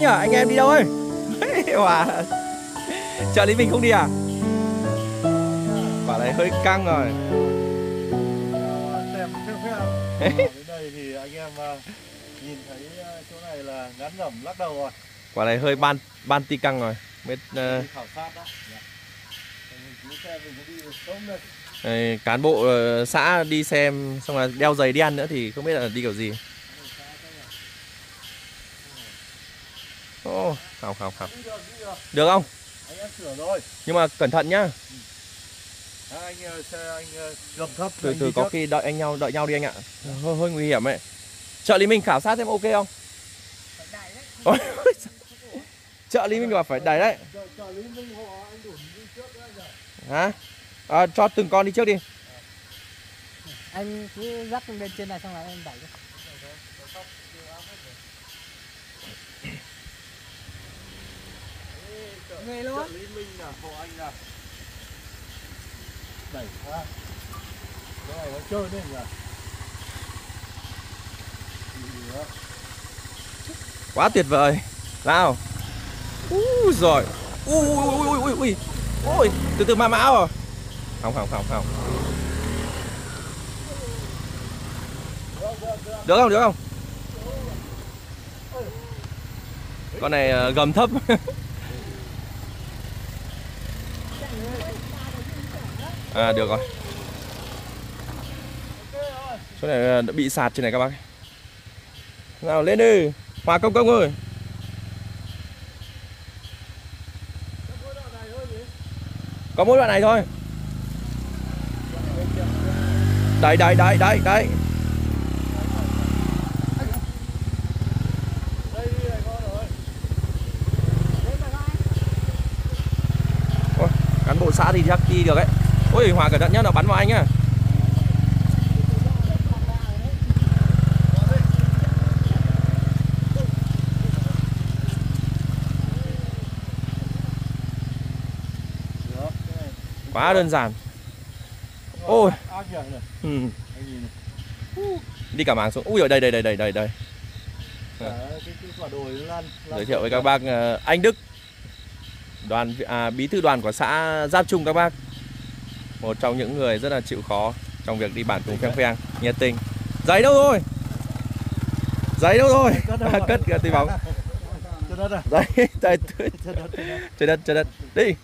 nhở anh em đi đâu ơi Hòa. Chợ lý mình không đi à? Quả này hơi căng rồi. Xem đến đây thì anh em nhìn thấy chỗ này là ngắn ngẩm lắc đầu rồi quả này hơi ban ban ti căng rồi. Biết uh, khảo sát đó cán bộ ờ, xã đi xem xong là đeo giày đi ăn nữa thì không biết là đi kiểu gì. Ô, không không không. đi được đi được Được không? anh em sửa rồi Nhưng mà cẩn thận nhá. à, anh xe anh thấp Từ anh từ có trước. khi đợi anh nhau đợi nhau đi anh ạ. Hơi, hơi nguy hiểm ấy. trợ Lý Minh khảo sát xem ok không? Ôi, Lý Minh bảo phải đẩy đấy. Hả? À, cho từng con đi trước đi. anh cứ dắt lên trên này xong là em đẩy cho. Người luôn chợ Lý Minh là hộ anh là đẩy ra cái này nó chơi đấy nhỉ? Quá tuyệt vời. Nào. Úi rồi. Ui ui ui ui ui. Ôi, từ từ ma mão rồi. Không không không không. Được không? Được không? Con này ờ, gầm thấp. à được rồi. Chỗ này à, đã bị sạt trên này các bác. Nào lên đi. Hòa công công ơi. Có mỗi đoạn này thôi. Đây đây đây đây đây. Ôi, cán bộ xã thì chắc đi được ấy. Ôi Hòa cẩn thận nhá, nó bắn vào anh nhá. Quá đơn giản. Ôi. Ừ. Đi cả mảng xuống. Ui ở đây đây đây đây đây đây. Dạ. Giới thiệu với các bác ờ, anh Đức. Đoàn à, bí thư đoàn của xã Giáp Trung các bác. Một trong những người rất là chịu khó trong việc đi bản cùng pheng pheng, nhiệt tình. Giấy đâu rồi? Giấy đâu rồi? À, cất kìa tí bóng. Giấy trời trời trên đất trên đất trời. Đi.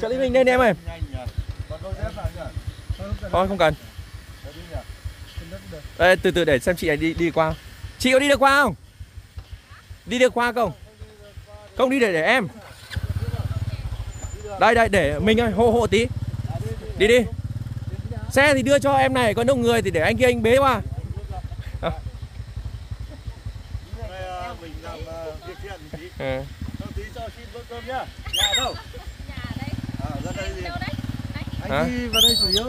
Trợ lý mình lên em ơi. Thôi, không cần đi Ê, từ từ để xem chị này đi đi qua. Chị có đi được qua không? Đi được qua không? Không đi để để em. Đây đây để mình ơi hộ hộ tí. Đi đi. Xe thì đưa cho em này, còn đông người thì để anh kia anh bế qua. À, à, anh đi vào đây chủ yếu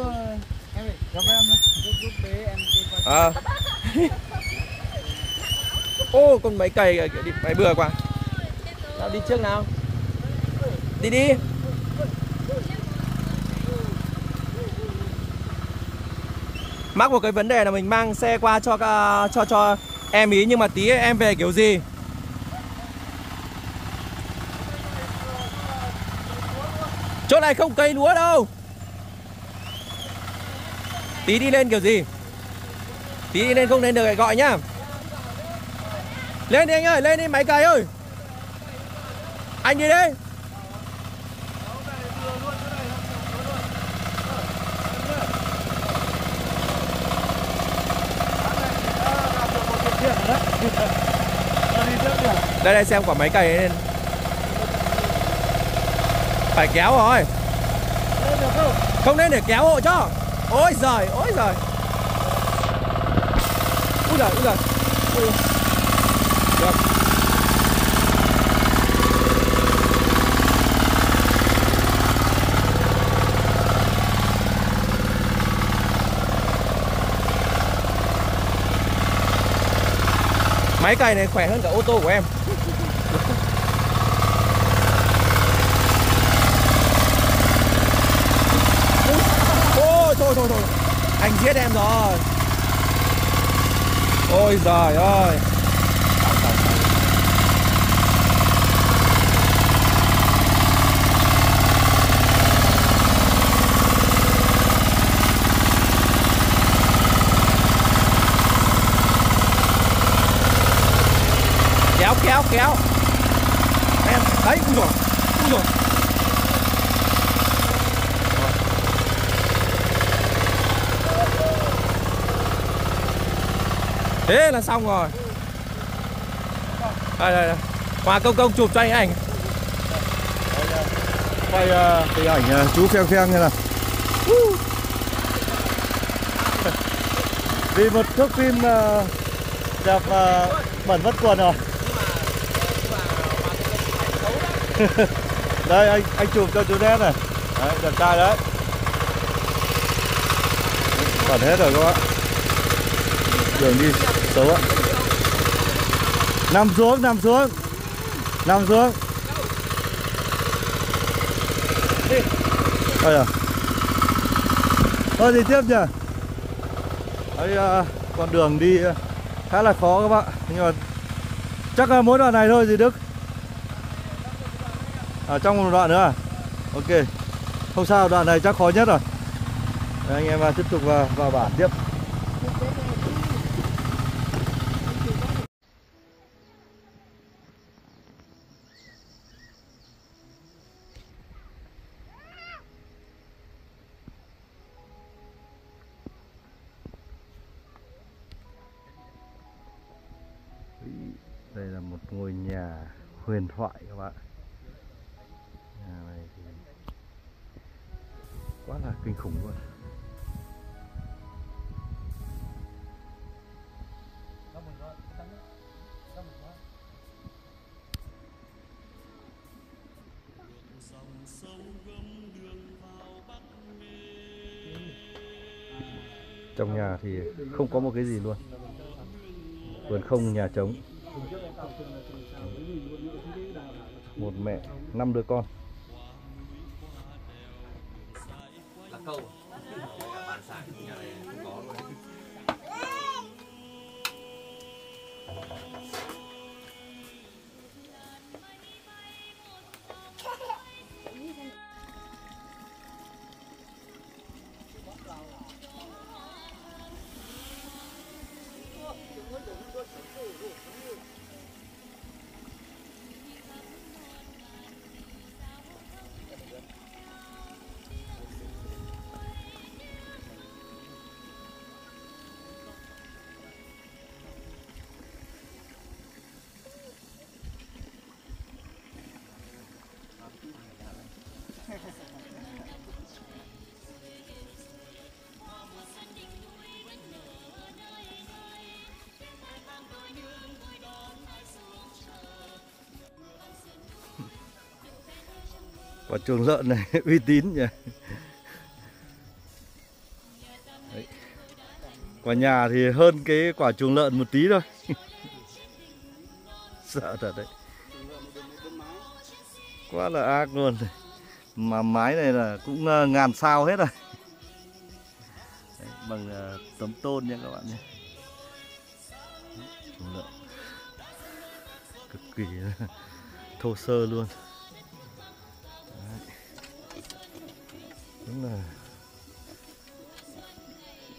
em gặp em giúp giúp bế em đi qua. Ô con mấy cày đi máy bừa qua. Nào đi trước nào. Đi đi. Mắc một cái vấn đề là mình mang xe qua cho cho cho em ý nhưng mà tí em về kiểu gì? Chỗ này không cây lúa đâu. Tí đi lên kiểu gì? Tí đi lên không lên được gọi nhá. Lên đi anh ơi, lên đi máy cày ơi. Anh đi đi. làm được một việc thiện rồi đấy Ra đi trước nhỉ đây đây xem quả máy cày lên. Phải kéo rồi. Không nên để kéo hộ cho. Ôi giời, ôi giời. Úi giời, úi giời. Ui. giời Máy cày này khỏe hơn cả ô tô của em. Ôi, thôi thôi thôi. Anh giết em rồi. Ôi giời ơi kéo em đấy cũng rồi cũng rồi. Thế là xong rồi. Đây đây đây. Hòa công công chụp cho anh ảnh. Quay uh, ờ, ảnh uh, chú phèn phèn như là vì một thước phim uh, đẹp uh, bẩn vất quần rồi. đây anh anh chụp cho chú đen này. Đấy, đẹp trai đấy. Còn hết rồi các bạn đường đi xấu ạ. Nằm xuống nằm xuống. Nằm xuống. Ôi à. Thôi thì tiếp nhỉ? Đấy, à, con đường đi khá là khó các bạn Nhưng mà chắc là mỗi đoạn này thôi gì Đức ở trong một đoạn nữa à? Ok. Không sao đoạn này chắc khó nhất rồi. Đấy, Anh em à, tiếp tục vào, vào bản tiếp. Đây là một ngôi nhà huyền thoại các bạn. Quá là kinh khủng luôn. Trong nhà thì không có một cái gì luôn. Vườn không nhà trống. Một mẹ, năm đứa con. Là Quả chuồng lợn này uy tín nhỉ. Đấy. Quả nhà thì hơn cái quả chuồng lợn một tí thôi. Sợ thật đấy. Quá là ác luôn. Mà mái này là cũng ờ, ngàn sao hết rồi. Đấy, Bằng ờ, tấm tôn nha các bạn nhé. Chuồng lợn. Cực kỳ thô sơ luôn. Đúng là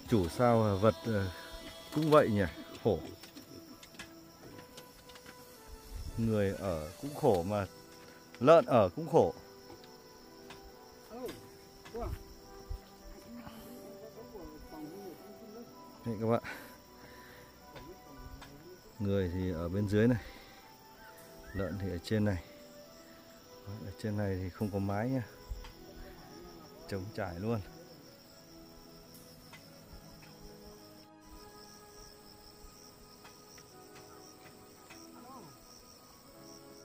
chủ sao vật ờ, cũng vậy nhỉ? Khổ. Người ở cũng khổ mà lợn ở cũng khổ. Đây các bạn. Người thì ở bên dưới này, lợn thì ở trên này. Ở trên này thì không có mái nha trống trải luôn.